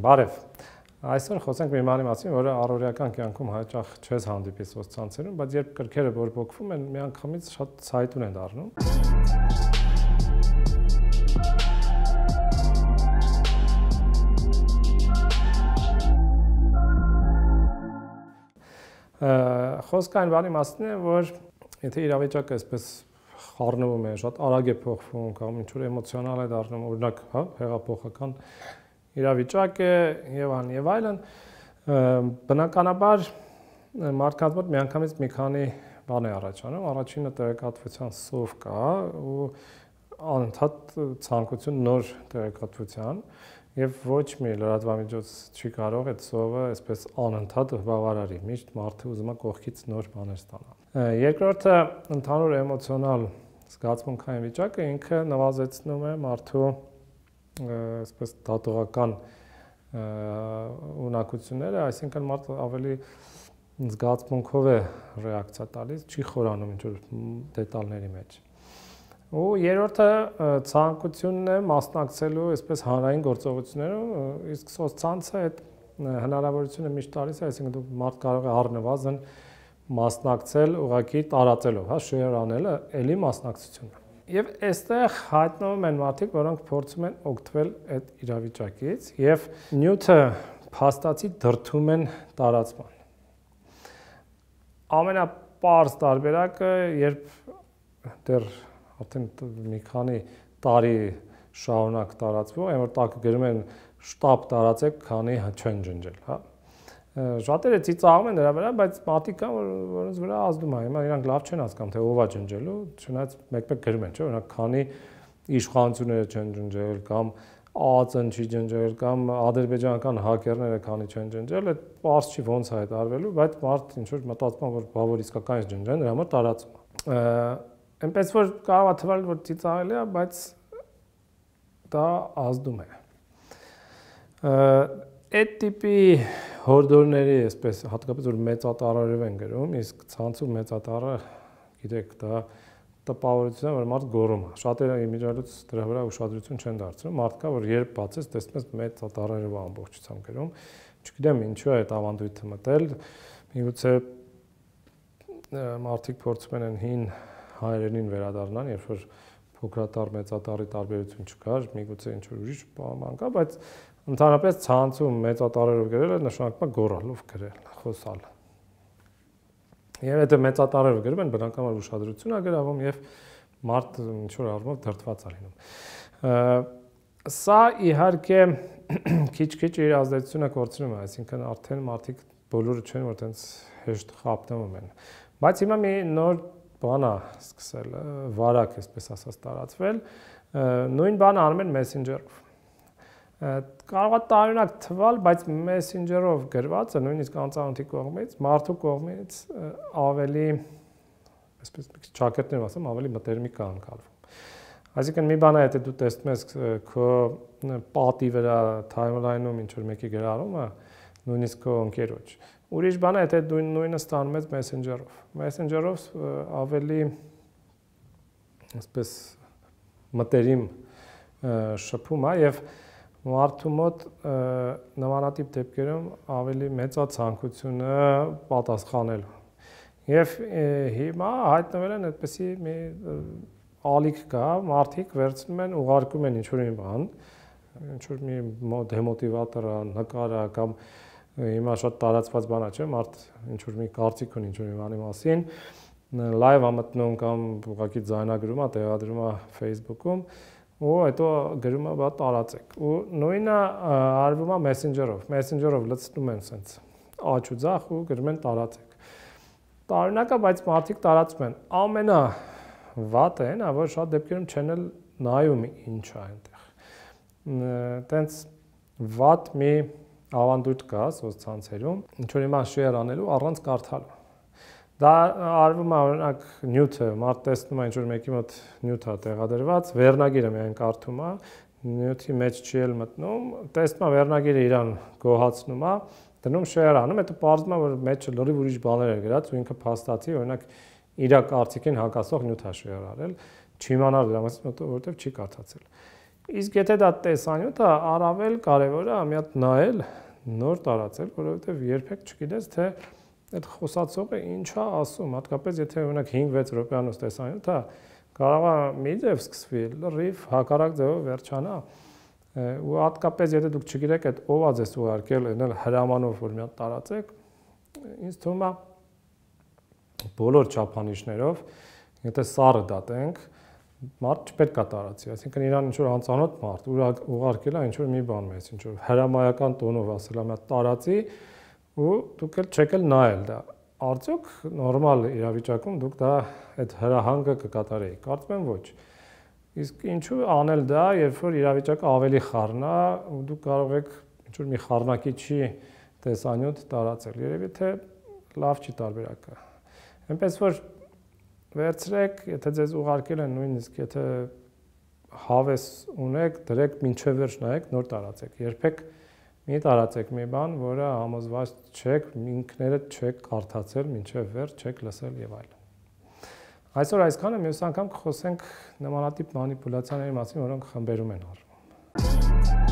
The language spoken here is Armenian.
Բարև։ Այսօր խոսենք մի բանի մասին, որը առօրյական կյանքում հաճախ չես հանդիպի սոցցանցերում, բայց երբ կրքերը բորբոքվում են, միանգամից շատ ցայտուն են դառնում։ Խոսքը այն բանի մասին է, որ եթե իրավիճակը այսպես խառնվում է, շատ արագ է փոխվում կամ ինչ որ էմոցիոնալ է դառնում, օրինակ, հա, հեղափոխական իրավիճակ է եւ ան եւ այլն բնականաբար մարդկանց մոտ միանգամից մի քանի բան է առաջանում առաջինը տեղեկատվության սով կա ու անընդհատ ցանկություն նոր տեղեկատվության եւ ոչ մի լրատվամիջոց չի կարող այդ սովը այսպես անընդհատ բավարարի միշտ մարդը ուզում է կողքից նոր բաներ ստանալ երկրորդը ընդհանուր էմոցիոնալ զգացմունքային վիճակը ինքը նվազեցնում է մարդու այսպես դատողական ունակությունները, այսինքն մարդը ավելի զգացմունքով է ռեակցիա տալիս, չի խորանում ինչ որ դետալների մեջ։ Ու երրորդը ցանկությունն է մասնակցելու այսպես հանրային գործողություններում, իսկ սոցցանցը այդ հնարավորությունը միշտ տալիս է, այսինքն դու մարդ կարող է առնվազն մասնակցել ուղակի տարածելով, հա, շեյր անելը, ելի մասնակցություն Եվ այստեղ հայտնվում են մարդիկ, որոնք փորձում են օգտվել այդ իրավիճակից եւ նյութը փաստացի դրթում են տարածման։ Ամենապարզ տարբերակը, երբ դեռ արդեն մի քանի տարի շարունակ տարածվում, այն որ տակը գրում են շտաբ տարածեք, քանի չեն ջնջել, հա շատերը ծիծաղում են դրա վրա, բայց մարդիկ կան, որոնց վրա ազդում է։ Հիմա իրանք լավ չեն հասկանում, թե ով է ջնջելու, չնայած մեկ-մեկ գրում են, չէ՞, օրինակ քանի իշխանությունները չեն ջնջել կամ ԱԱԾ-ն չի ջնջել կամ ադրբեջանական հակերները քանի չեն ջնջել, այդ པարզ չի ոնց է այդ արվելու, բայց մարդ ինչ որ մտածում որ բա որ իսկական ջնջեն, դրա համար տարածում։ Էնպես որ կարող է թվալ որ ծիծաղելի է, բայց դա ազդում է։ Այդ տիպի հորդորների, այսպես հատկապես որ մեծատարարով են գրում, իսկ ցանցում մեծատարը, գիտեք, դա տպավորությունն է, որ մարդ գոռում է։ Շատերը իմիջիալուց դրա վրա ուշադրություն չեն դարձնում։ Մարդ կա, որ երբ բացես, տեսնում ես մեծատարարով ամբողջությամբ գրում։ Չգիտեմ ինչու է այդ ավանդույթը մտել։ Միգուցե մարդիկ փորձում են հին հայերենին վերադառնան, երբ որ փոքրատար մեծատարի տարբերություն չկար, միգուցե ինչ որ ուրիշ բան կա, բայց Ընդհանրապես ցանցում մեծատարերով գրելը նշանակում է գոռալով գրել, խոսալ։ Եվ եթե մեծատարերով գրում են, բնականաբար ուշադրություն է գրավում եւ մարդ ինչ որ առումով դրթված է լինում։ Սա իհարկե քիչ-քիչ իր ազդեցությունը կորցնում է, այսինքն արդեն մարդիկ բոլորը չեն որ տենց հեշտ խապտում են։ Բայց հիմա մի նոր բան է սկսել, վարակ, այսպես ասած, տարածվել։ Նույն բանը անում են Messenger-ով կարող է տարօրինակ թվալ, բայց Messenger-ով գրվածը նույնիսկ անծանոթի կողմից, մարդու կողմից ավելի այսպես մի քիչ ճակերտներ ասեմ, ավելի մտերմիկ է անցալվում։ Այսինքն մի բան է, եթե դու տեսնում ես քո պատի վրա timeline-ում ինչ որ մեկի գրառումը, նույնիսկ քո ընկերոջ։ Ուրիշ բան է, եթե դու նույնը ստանում ես Messenger-ով։ Messenger-ով ավելի այսպես մտերիմ շփում է եւ մարդու մոտ նմանատիպ դեպքերում ավելի մեծ է ցանկությունը պատասխանելու։ Եւ հիմա հայտնվել են այդպեսի մի ալիք կա, մարդիկ վերցնում են, ուղարկում են ինչ-որ մի բան, ինչ-որ մի դեմոտիվատոր, նկար կամ հիմա շատ տարածված բան է, չէ՞, մարդ ինչ-որ մի կարծիք ունի ինչ-որ մի բանի մասին, լայվ է մտնում կամ ուղղակի ձայնագրում է, տեղադրում է Facebook-ում, ու հետո գրում է բա տարածեք ու նույնը արվում է Messenger-ով Messenger-ով լցնում են սենց աճ ու ձախ ու գրում են տարածեք տարօրինակա բայց մարդիկ տարածում են ամենա վատը այն է որ շատ դեպքերում չեն էլ նայում ինչ է այնտեղ տենց վատ մի ավանդույթ կա սոցցանցերում ինչ որ իման շեյր անելու առանց կարդալու Դա արվում է օրինակ նյութը, մարդ տեսնում է ինչ որ մեկի մոտ նյութ է տեղադրված, վերնագիրը միայն կարդում է, նյութի մեջ չի էլ մտնում, տեսնում է վերնագիրը իրան գոհացնում է, դնում շեյր անում, հետո պարզվում է որ մեջը լրիվ ուրիշ բաներ է գրած ու ինքը փաստացի օրինակ իր կարծիքին հակասող նյութ է շեյր արել, չիմանալ դրա մասին, որովհետև չի կարդացել։ Իսկ եթե դա տեսանյութ է, առավել կարևոր է մի հատ նայել, նոր տարածել, որովհետև երբեք չգիտես թե այդ խոսացողը ինչա ասում, հատկապես եթե օրինակ 5-6 րոպեանոց տեսանյութ է, կարող է մի ձև սկսվի, լրիվ հակառակ ձևով վերջանա ու հատկապես եթե դուք չգիտեք այդ ով է ձեզ ուղարկել, այնել հրամանով որ մի հատ տարածեք, ինձ թվում է բոլոր չափանիշներով, եթե սառը դատենք, մարդ չպետք է տարածի, այսինքն իրան ինչ որ անծանոթ մարդ ուղարկել է ինչ որ մի բան մեզ, ինչ որ հրամայական տոնով ասել է մա տարածի ու դուք էլ չեք էլ նայել դա։ Արդյոք նորմալ իրավիճակում դուք դա այդ հրահանգը կկատարեի։ Կարծում եմ ոչ։ Իսկ ինչու անել դա, երբ որ իրավիճակը ավելի խառնա ու դուք կարող եք ինչ որ մի խառնակիչի տեսանյութ տարածել։ Երևի թե լավ չի տարբերակը։ Էնպես որ վերցրեք, եթե ձեզ ուղարկել են նույնիսկ եթե հավես ունեք, դրեք մինչև վերջ նայեք, նոր տարածեք։ Երբեք մի տարածեք մի բան, որը համոզված չեք, ինքներդ չեք կարդացել, մինչև վերջ չեք լսել եւ այլն։ Այսօր այսքանը մյուս անգամ կխոսենք նմանատիպ մանիպուլյացիաների մասին, որոնք խմբերում են արվում։